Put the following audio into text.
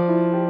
Música